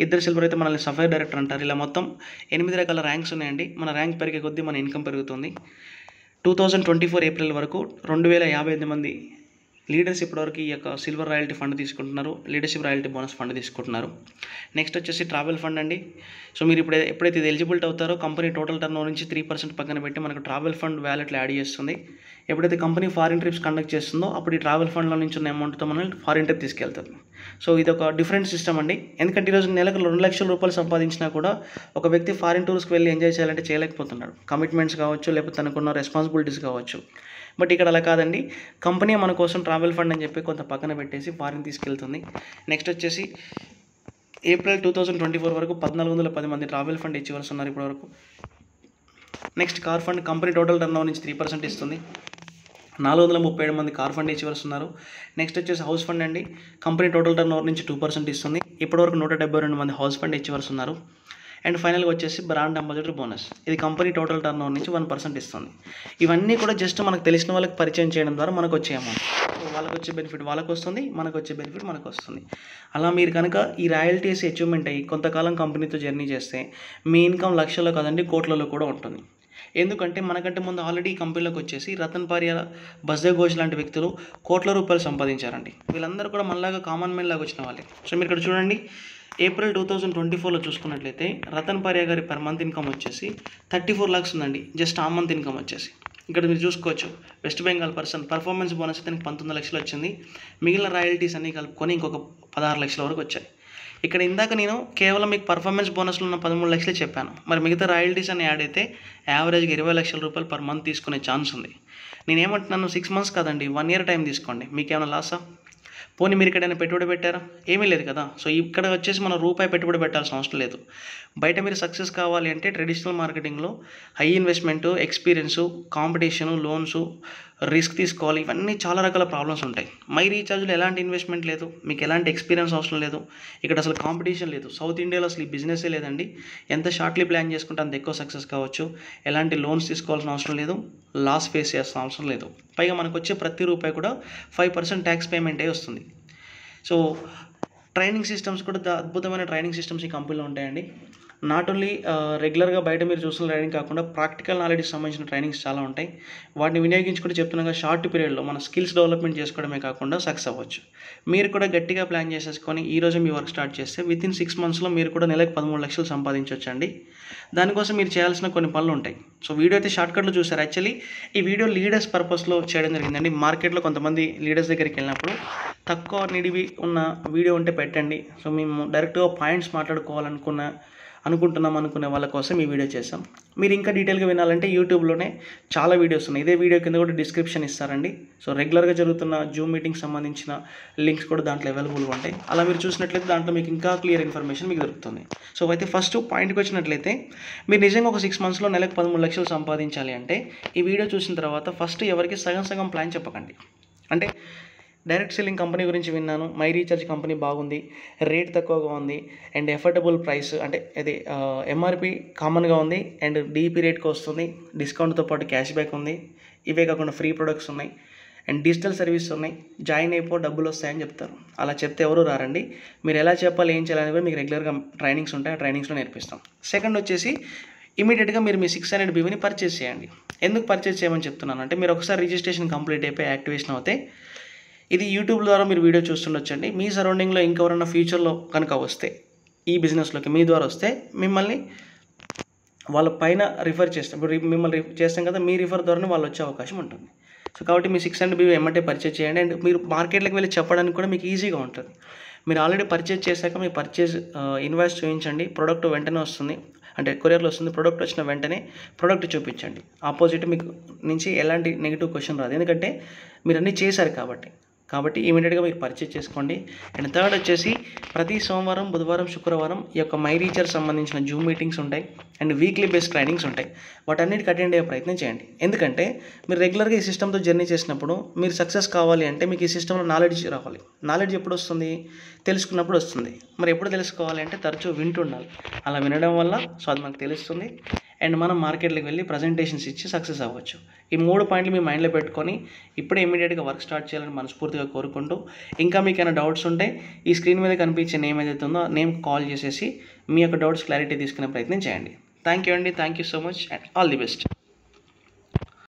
ఇద్దరు సిల్వర్ అయితే మనల్ని సఫైర్ డైరెక్టర్ అంటారు. ఇలా మొత్తం ఎనిమిది రకాల ర్యాంక్స్ ఉన్నాయండి. మన ర్యాంక్ పెరిగే కొద్దీ మన ఇన్కమ్ పెరుగుతుంది. Two thousand twenty four April వరకు రెండు వేల యాభై ఎనిమిది మంది లీడర్స్ ఇప్పటివరకు ఈ యొక్క సిల్వర్ రాయల్టీ ఫండ్ తీసుకుంటున్నారు. లీడర్షిప్ రాయల్టీ బోనస్ ఫండ్ తీసుకుంటున్నారు. నెక్స్ట్ వచ్చేసి ట్రావెల్ ఫండ్ అండి. సో మీరు ఇప్పుడు ఎప్పుడైతే ఇది ఎలిజిబిలిటీ అవుతారో కంపెనీ టోటల్ టర్న్ నుంచి త్రీ పర్సెంట్ పక్కన పెట్టి మనకు ట్రావెల్ ఫండ్ వ్యాలెట్లో యాడ్ చేస్తుంది. ఎప్పుడైతే కంపెనీ ఫారిన్ ట్రిప్స్ కండక్ట్ చేస్తుందో అప్పుడు ఈ ట్రావెల్ ఫండ్లో నుంచి ఉన్న అమౌంట్తో మనం ఫారిన్ ట్రిప్ తీసుకెళ్తుంది సో ఇది ఒక డిఫరెంట్ సిస్టమ్ అండి. ఎందుకంటే ఈరోజు నెలకు రెండు లక్షల రూపాయలు సంపాదించినా కూడా ఒక వ్యక్తి ఫారిన్ టూర్స్కి వెళ్ళి ఎంజాయ్ చేయాలంటే చేయలేకపోతున్నాడు. కమిట్మెంట్స్ కావచ్చు లేకపోతే తనకున్న రెస్పాన్సిబిలిటీస్ కావచ్చు. బట్ ఇక్కడ అలా కాదండి. కంపెనీ మన కోసం ట్రావెల్ ఫండ్ అని చెప్పి కొంత పక్కన పెట్టేసి ఫారిన్ తీసుకెళ్తుంది. నెక్స్ట్ వచ్చేసి April two thousand twenty four వరకు పద్నాలుగు వందల పది మంది ట్రావెల్ ఫండ్ ఇచ్చేవాల్సి ఉన్నారు ఇప్పటివరకు next car fund company total turn నుంచి త్రీ పర్సెంట్ ఇస్తుంది. నాలుగు వందల ముప్పై ఏడు మంది కార్ ఫండ్ ఇచ్చేవారు ఉన్నారు. నెక్స్ట్ వచ్చేసి హౌస్ ఫండ్ అండి. కంపెనీ టోటల్ టర్న్ ఓవర్ నుంచి టూ పర్సెంట్ ఇస్తుంది. ఇప్పటివరకు నూట డెబ్బై రెండు మంది హౌస్ ఫండ్ ఇచ్చేవారు ఉన్నారు. అండ్ ఫైనల్గా వచ్చేసి బ్రాండ్ అంబాసిడర్ బోనస్. ఇది కంపెనీ టోటల్ టర్న్ ఓవర్ నుంచి వన్ పర్సెంట్ ఇస్తుంది. ఇవన్నీ కూడా జస్ట్ మనకు తెలిసిన వాళ్ళకి పరిచయం చేయడం ద్వారా మనకు వచ్చే అమౌంట్. సో వాళ్ళకి వచ్చే బెనిఫిట్ వాళ్ళకి వస్తుంది మనకు వచ్చే బెనిఫిట్ మనకు వస్తుంది. అలా మీరు కనుక ఈ రాయల్టీస్ అచీవ్మెంట్ అయ్యి కొంతకాలం కంపెనీతో జర్నీ చేస్తే మీ ఇన్కమ్ లక్షల్లో కదండి కోట్లలో కూడా ఉంటుంది. ఎందుకంటే మనకంటే ముందు ఆల్రెడీ కంపెనీలోకి వచ్చేసి రతన్ పార్య బస్దే ఘోష్ లాంటి వ్యక్తులు కోట్ల రూపాయలు సంపాదించారండి. వీళ్ళందరూ కూడా మనలాగా కామన్ మెన్ లాగా వచ్చిన వాళ్ళే. సో మీరు ఇక్కడ చూడండి ఏప్రిల్ టూ థౌజండ్ ట్వంటీ ఫోర్లో చూసుకున్నట్లయితే రతన్ పార్య గారి పర్ మంత్ ఇన్కమ్ వచ్చేసి థర్టీ ఫోర్ లాక్స్ ఉందండి జస్ట్ ఆ మంత్ ఇన్కమ్ వచ్చేసి. ఇక్కడ మీరు చూసుకోవచ్చు West Bengal person performance bonus అయితే పంతొమ్మిది లక్షలు వచ్చింది. మిగిలిన రాయల్టీస్ అన్ని కలుపుకొని ఇంకొక పదహారు లక్షల వరకు వచ్చాయి. ఇక్కడ ఇందాక నేను కేవలం మీకు పర్ఫార్మెన్స్ బోనస్లో ఉన్న పదమూడు లక్షలే చెప్పాను. మరి మిగతా రాయల్టీస్ అని యాడ్ అయితే యావరేజ్గా ఇరవై లక్షల రూపాయలు పర్ మంత్ తీసుకునే ఛాన్స్ ఉంది. నేనేమంటున్నాను సిక్స్ మంత్స్ కాదండి వన్ ఇయర్ టైం తీసుకోండి. మీకేమైనా లాసా పోనీ మీరు ఎక్కడైనా పెట్టుబడి పెట్టారా? ఏమీ లేదు కదా. సో ఇక్కడ వచ్చేసి మనం రూపాయి పెట్టుబడి పెట్టాల్సిన అవసరం లేదు. బయట మీరు సక్సెస్ కావాలి అంటే traditional మార్కెటింగ్లో high investment experience competition loans risk తీసుకోవాలి ఇవన్నీ చాలా రకాల ప్రాబ్లమ్స్ ఉంటాయి. మై రీఛార్జ్లో ఎలాంటి ఇన్వెస్ట్మెంట్ లేదు మీకు ఎలాంటి ఎక్స్పీరియన్స్ అవసరం లేదు ఇక్కడ అసలు కాంపిటీషన్ లేదు. సౌత్ ఇండియాలో అసలు ఈ బిజినెసే లేదండి. ఎంత షార్ట్లీ ప్లాన్ చేసుకుంటే అంత ఎక్కువ సక్సెస్ కావచ్చు. ఎలాంటి లోన్స్ తీసుకోవాల్సిన అవసరం లేదు లాస్ ఫేస్ చేయాల్సిన అవసరం లేదు. పైగా మనకు వచ్చే ప్రతి రూపాయి కూడా ఫైవ్ పర్సెంట్ ట్యాక్స్ పేమెంటే వస్తుంది. సో ట్రైనింగ్ సిస్టమ్స్ కూడా అద్భుతమైన ట్రైనింగ్ సిస్టమ్స్ ఈ కంపెనీలో ఉంటాయండి. నాట్ ఓన్లీ రెగ్యులర్గా బయట మీరు చూసిన ట్రైనింగ్ కాకుండా ప్రాక్టికల్ నాలెడ్జ్కి సంబంధించిన ట్రైనింగ్స్ చాలా ఉంటాయి. వాటిని వినియోగించుకుంటూ చెప్తున్నాగా షార్ట్ పీరియడ్లో మన స్కిల్స్ డెవలప్మెంట్ చేసుకోవడమే కాకుండా సక్సెస్ అవ్వచ్చు. మీరు కూడా గట్టిగా ప్లాన్ చేసేసుకొని ఈ రోజు మీ వర్క్ స్టార్ట్ చేస్తే విత్ ఇన్ సిక్స్ మంత్స్లో మీరు కూడా నెలకు పదమూడు లక్షలు సంపాదించవచ్చండి దానికోసం మీరు చేయాల్సిన కొన్ని పనులు ఉంటాయి. సో వీడియో అయితే షార్ట్కట్లో చూసారు. యాక్చువల్లీ ఈ వీడియో లీడర్స్ పర్పస్లో చేయడం జరిగిందండి. మార్కెట్లో కొంతమంది లీడర్స్ దగ్గరికి వెళ్ళినప్పుడు తక్కువ నిడివి ఉన్న వీడియో ఉంటే పెట్టండి. సో మేము డైరెక్ట్గా పాయింట్స్ మాట్లాడుకోవాలనుకున్న అనుకుంటున్నాం అనుకునే వాళ్ళ కోసం ఈ వీడియో చేశాం. మీరు ఇంకా డీటెయిల్గా వినాలంటే యూట్యూబ్లోనే చాలా వీడియోస్ ఉన్నాయి. ఇదే వీడియో కింద కూడా డిస్క్రిప్షన్ ఇస్తారండి. సో రెగ్యులర్గా జరుగుతున్న జూమ్ మీటింగ్ సంబంధించిన లింక్స్ కూడా దాంట్లో అవైలబుల్గా ఉంటాయి. అలా మీరు చూసినట్లయితే దాంట్లో మీకు ఇంకా క్లియర్ ఇన్ఫర్మేషన్ మీకు దొరుకుతుంది. సో అయితే ఫస్ట్ పాయింట్కి వచ్చినట్లయితే మీరు నిజంగా ఒక సిక్స్ మంత్స్లో నెలకు పదమూడు లక్షలు సంపాదించాలి అంటే ఈ వీడియో చూసిన తర్వాత ఫస్ట్ ఎవరికి సగం సగం ప్లాన్ చెప్పకండి. అంటే డైరెక్ట్ సెల్లింగ్ కంపెనీ గురించి విన్నాను. మై రీఛార్జ్ కంపెనీ బాగుంది. రేట్ తక్కువగా ఉంది. అండ్ ఎఫర్డబుల్ ప్రైస్ అంటే అది ఎంఆర్పి కామన్గా ఉంది. అండ్ డీపీ రేట్కి వస్తుంది. డిస్కౌంట్తో పాటు క్యాష్ బ్యాక్ ఉంది. ఇవే కాకుండా ఫ్రీ ప్రొడక్ట్స్ ఉన్నాయి. అండ్ డిజిటల్ సర్వీస్ ఉన్నాయి. జాయిన్ అయిపో డబ్బులు వస్తాయని చెప్తారు. అలా చెప్తే ఎవరు రారండి? మీరు ఎలా చెప్పాలి ఏం చేయాలని కూడా మీకు రెగ్యులర్గా ట్రైనింగ్స్ ఉంటాయి. ఆ ట్రైనింగ్స్లో నేర్పిస్తాం. సెకండ్ వచ్చేసి ఇమీడియట్గా మీరు మీ సిక్స్ హండ్రెడ్ బీవీని పర్చేస్ చేయండి. ఎందుకు పర్చేస్ చేయమని చెప్తున్నాను అంటే మీరు ఒకసారి రిజిస్ట్రేషన్ కంప్లీట్ అయిపోయి యాక్టివేషన్ అవుతే ఇది యూట్యూబ్ ద్వారా మీరు వీడియో చూస్తుండొచ్చండి. మీ సరౌండింగ్లో ఇంకెవరైనా ఫ్యూచర్లో కనుక వస్తే ఈ బిజినెస్లోకి మీ ద్వారా వస్తే మిమ్మల్ని వాళ్ళ పైన రిఫర్ చేస్తాం. ఇప్పుడు రి- మిమ్మల్ని రిఫర్ చేస్తాం కదా మీ రిఫర్ ద్వారానే వాళ్ళు వచ్చే అవకాశం ఉంటుంది. సో కాబట్టి మీ సిక్స్ హండ్రెడ్ బీవీ ఎమ్మటే పర్చేజ్ చేయండి. అండ్ మీరు మార్కెట్లోకి వెళ్ళి చెప్పడానికి కూడా మీకు ఈజీగా ఉంటుంది. మీరు ఆల్రెడీ పర్చేజ్ చేశాక మీ పర్చేజ్ ఇన్వాయిస్ uh, చూపించండి. ప్రోడక్ట్ వెంటనే వస్తుంది. అంటే కొరియర్లో వస్తుంది. ప్రోడక్ట్ వచ్చిన వెంటనే ప్రోడక్ట్ చూపించండి. ఆపోజిట్ మీకు నుంచి ఎలాంటి నెగిటివ్ క్వశ్చన్ రాదు. ఎందుకంటే మీరు అన్నీ చేశారు కాబట్టి. కాబట్టి ఇమీడియట్గా మీరు పర్చేజ్ చేసుకోండి. అండ్ థర్డ్ వచ్చేసి ప్రతి సోమవారం బుధవారం శుక్రవారం ఈ యొక్క మై రీచర్ సంబంధించిన జూమ్ మీటింగ్స్ ఉంటాయి. అండ్ వీక్లీ బేస్డ్ ట్రైనింగ్స్ ఉంటాయి. వాటన్నిటికి అటెండ్ అయ్యే ప్రయత్నం చేయండి. ఎందుకంటే మీరు రెగ్యులర్గా ఈ సిస్టమ్తో జర్నీ చేసినప్పుడు మీరు సక్సెస్ కావాలి అంటే మీకు ఈ సిస్టంలో నాలెడ్జ్ రావాలి. నాలెడ్జ్ ఎప్పుడు వస్తుంది? తెలుసుకున్నప్పుడు వస్తుంది. మరి ఎప్పుడు తెలుసుకోవాలి అంటే తరచూ వింటుండాలి. అలా వినడం వల్ల సో అది మనకు తెలుస్తుంది. అండ్ మనం మార్కెట్లోకి వెళ్ళి ప్రజెంటేషన్స్ ఇచ్చి సక్సెస్ అవ్వచ్చు. ఈ మూడు పాయింట్లు మీ మైండ్లో పెట్టుకొని ఇప్పుడే ఇమీడియట్గా వర్క్ స్టార్ట్ చేయాలని మనస్ఫూర్తిగా కోరుకుంటూ ఇంకా మీకు ఏమైనా డౌట్స్ ఉంటే ఈ స్క్రీన్ మీద కనిపించే నేమ్ ఏదైతే ఉందో నేమ్ కాల్ చేసేసి మీ యొక్క డౌట్స్ క్లారిటీ తీసుకునే ప్రయత్నం చేయండి. థ్యాంక్ యూ అండి. Thank you so much and all the best.